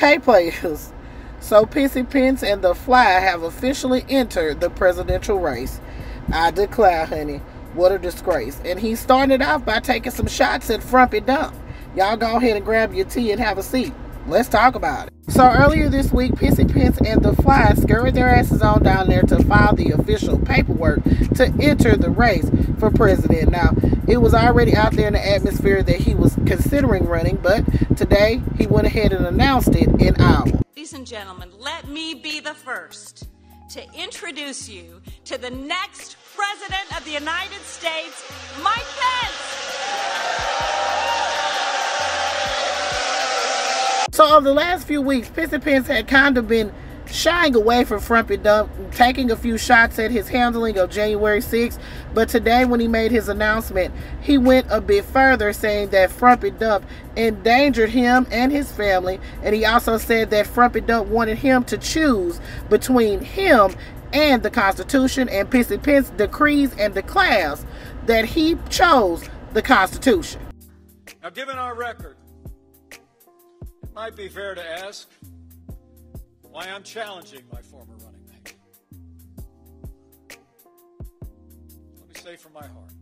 Hey players, so Pissy Pence and the Fly have officially entered the presidential race. I declare, honey, what a disgrace. And he started off by taking some shots at Frumpy Dump. Y'all go ahead and grab your tea and have a seat. Let's talk about it. So earlier this week, Pissy Pence and the Fly scurried their asses on down there to file the official paperwork to enter the race for president. Now, it was already out there in the atmosphere that he was considering running, but today he went ahead and announced it in Iowa. Ladies and gentlemen, let me be the first to introduce you to the next President of the United States, Mike Pence. So over the last few weeks, Pissy Pence had kind of been shying away from Frumpy Dump, taking a few shots at his handling of January 6th. But today, when he made his announcement, he went a bit further, saying that Frumpy Dump endangered him and his family. And he also said that Frumpy Dump wanted him to choose between him and the Constitution. And Pissy Pence decrees and declares that he chose the Constitution. Now, given our record, it might be fair to ask why I'm challenging my former running mate. Let me say from my heart.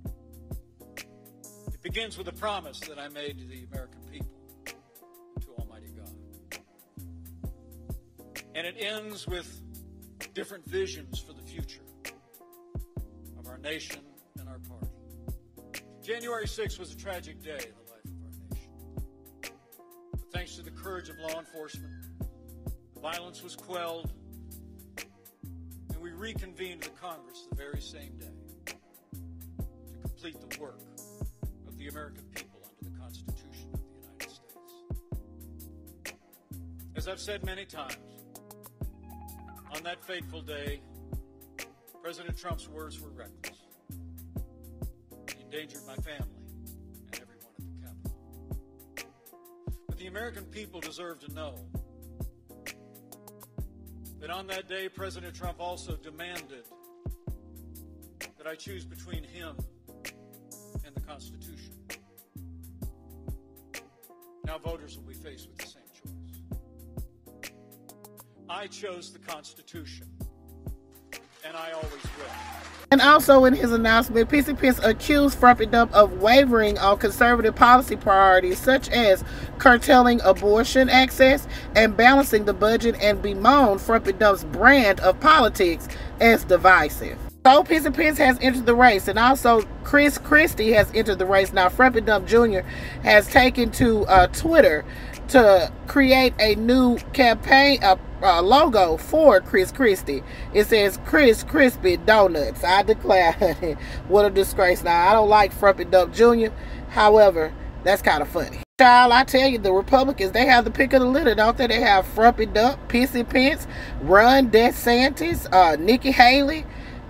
It begins with a promise that I made to the American people, to Almighty God. And it ends with different visions for the future of our nation and our party. January 6th was a tragic day thanks to the courage of law enforcement, Violence was quelled, and we reconvened the Congress the very same day to complete the work of the American people under the Constitution of the United States. As I've said many times, on that fateful day, President Trump's words were reckless. He endangered my family American people deserve to know that on that day, President Trump also demanded that I choose between him and the Constitution. Now, voters will be faced with the same choice. I chose the Constitution, and I always will. And also in his announcement, Pissy Pence accused Frumpy Dump of wavering on conservative policy priorities such as curtailing abortion access and balancing the budget and bemoaned Frumpy Dump's brand of politics as divisive. So Pissy Pence has entered the race and also Chris Christie has entered the race. Now Frumpy Dump Jr. has taken to uh, Twitter to create a new campaign, a uh, logo for Chris Christie. It says Chris Crispy Donuts. I declare, what a disgrace. Now, I don't like Frumpy Dump Jr. However, that's kind of funny. Child, I tell you, the Republicans, they have the pick of the litter, don't they? They have Frumpy Dump, Pissy Pence, Ron DeSantis, uh, Nikki Haley,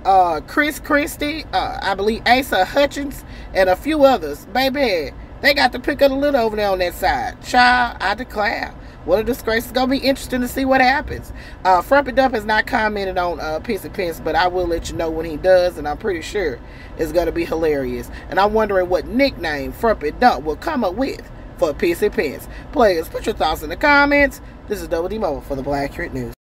uh, Chris Christie, uh, I believe Asa Hutchins, and a few others. Baby, they got the pick of the litter over there on that side. Child, I declare. What a disgrace. It's going to be interesting to see what happens. Uh, Frumpy Dump has not commented on uh, Pissy Pence, but I will let you know when he does, and I'm pretty sure it's going to be hilarious. And I'm wondering what nickname Frumpy Dump will come up with for Pissy Pence. Players, put your thoughts in the comments. This is Doubledeemuva for the Blaqurate News.